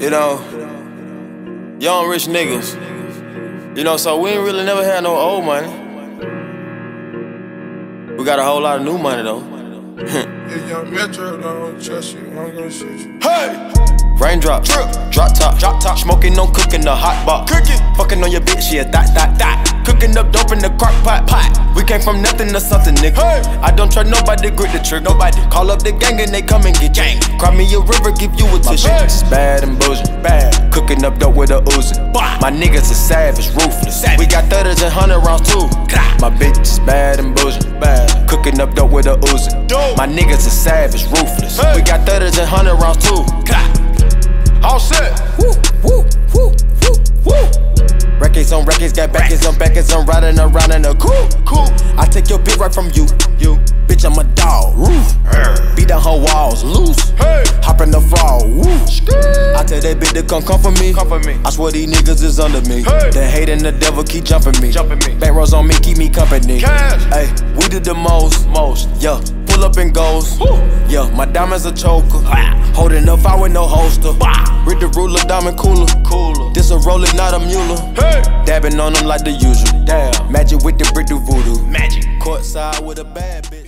You know, young rich niggas. You know, so we ain't really never had no old money. We got a whole lot of new money though. If young Metro don't trust you, I'm gonna shoot you. Hey! Raindrop, drip, drop top, drop top. Smoking on cooking the hot box. Cooking, fucking on your bitch, yeah, that, that, that. Cooking up dope in the crock pot, pot. We came from nothing to something, nigga. Hey. I don't trust nobody, grip the trick. Nobody call up the gang and they come and get gang. Cry me a river, give you a tissue. My bitch is bad and bullshit, bad. Cooking up dope with a Uzi. My niggas are savage, ruthless. Savage. We got 30s and 100 rounds too. My bitch is bad and bullshit, bad. Cooking up dope with a Uzi. My niggas are savage, ruthless. Hey. We got 30s and 100 rounds too. Records on records, got backers on backers, I'm riding around in a cool, cool. I take your bitch right from you, you. Bitch, I'm a dog, roof. Beat down her walls, loose. Hey. Hop in the fall, woo. I tell that bitch to come come for me. Come for me. I swear these niggas is under me. Hey. The hate and the devil keep jumping me. Jumping me. Bank rolls on me, keep me company. Cash. Hey, we did the most, most, yeah. Pull up and goes. Woo. Yeah, my diamonds a choker. Holding up, I with no holster. With the ruler, diamond cooler. Cooler. Roller, not a mule. Hey. Dabbing on them like the usual. Damn. Magic with the brick do voodoo. Magic. Courtside with a bad bitch.